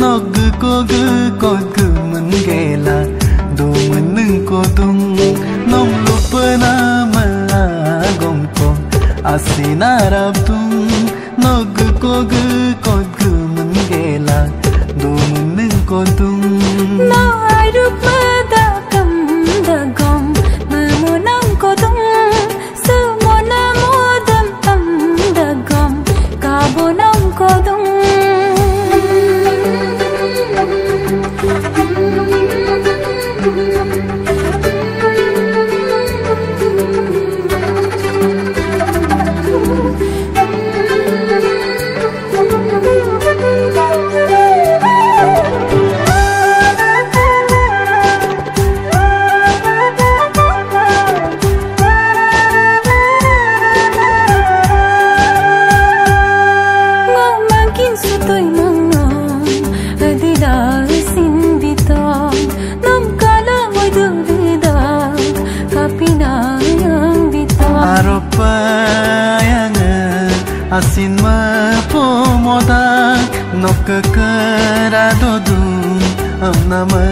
lukaka tatana agom dam nom lupana mình agom ko asina mình nog ko gu ko gu mun gela do mun ko dum nom lupana ma agom ko asina rabdum nog ko gu ko gu mun gela do mun ko tung. Asin ma pomoda nok kara dodum am nama